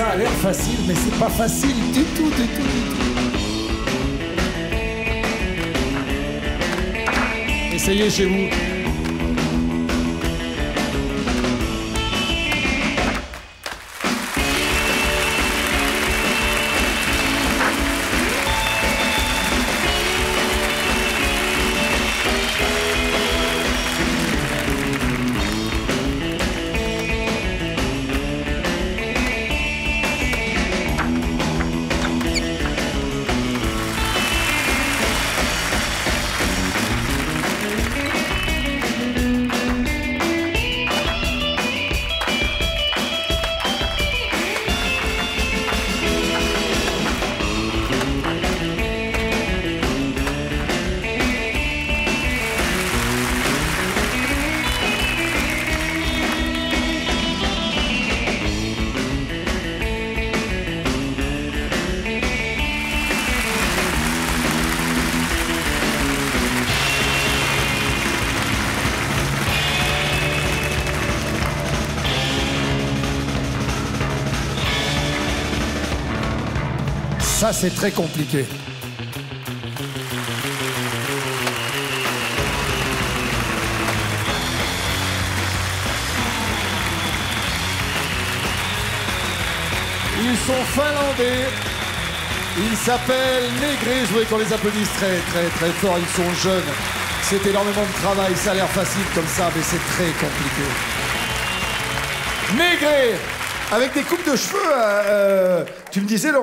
Ça a l'air facile, mais c'est pas facile du tout, du tout, du tout. Essayez chez vous. Ça, c'est très compliqué. Ils sont finlandais. Ils s'appellent Négré. Je voulais qu'on les applaudisse très, très, très fort. Ils sont jeunes. C'est énormément de travail. Ça a l'air facile comme ça, mais c'est très compliqué. Négré Avec des coupes de cheveux, euh, euh, tu me disais, Laurent.